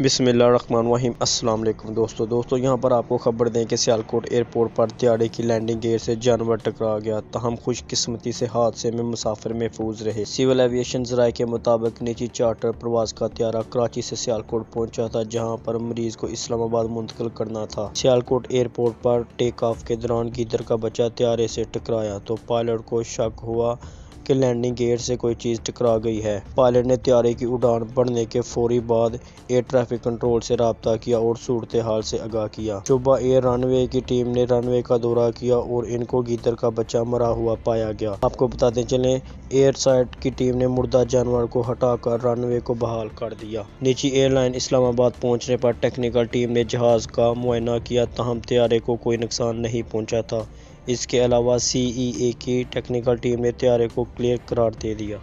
बिसमीम अस्सलाम दोस्तों दोस्तों, यहाँ पर आपको खबर दें कि सियालकोट एयरपोर्ट पर त्यारे की लैंडिंग गेयर से जानवर टकरा गया। तहम खुशकस्मती से हादसे में मुसाफिर महफूज रहे। सिविल एविएशन जराये के मुताबिक निजी चार्टर प्रवास का त्यारा कराची से सियालकोट पहुँचा था, जहाँ पर मरीज़ को इस्लामाबाद मुंतकिल करना था। सियालकोट एयरपोर्ट पर टेक ऑफ़ के दौरान गीदर का बच्चा त्यारे से टकराया तो पायलट को शक हुआ कि लैंडिंग गेयर से कोई चीज़ टकरा गई है। पायलट ने त्यारे की उड़ान बढ़ने के फौरी बाद एयर ट्रैफ़िक कंट्रोल से रबता किया और सूरत हाल से आगाह किया। सुबह एयर रनवे की टीम ने रनवे का दौरा किया और इनको गीतर का बच्चा मरा हुआ पाया गया। आपको बताते चले एयर साइड की टीम ने मुर्दा जानवर को हटाकर रनवे को बहाल कर दिया। निजी एयरलाइन इस्लामाबाद पहुँचने पर टेक्निकल टीम ने जहाज़ का मुआयना किया। तहम त्यारे को कोई नुकसान नहीं पहुँचा था। इसके अलावा सी ई ए की टेक्निकल टीम ने त्यारे को क्लियर करार दे दिया।